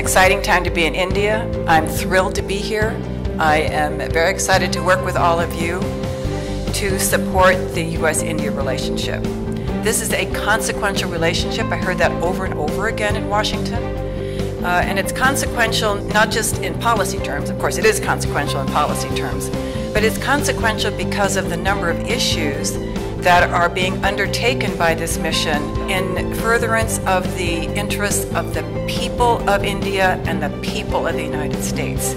exciting time to be in India. I'm thrilled to be here. I am very excited to work with all of you to support the U.S. India relationship. This is a consequential relationship. I heard that over and over again in Washington. Uh, and it's consequential not just in policy terms, of course, it is consequential in policy terms, but it's consequential because of the number of issues that are being undertaken by this mission in furtherance of the interests of the people of India and the people of the United States.